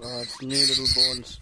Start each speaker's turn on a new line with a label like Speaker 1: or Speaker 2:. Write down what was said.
Speaker 1: Oh, it's new little bones.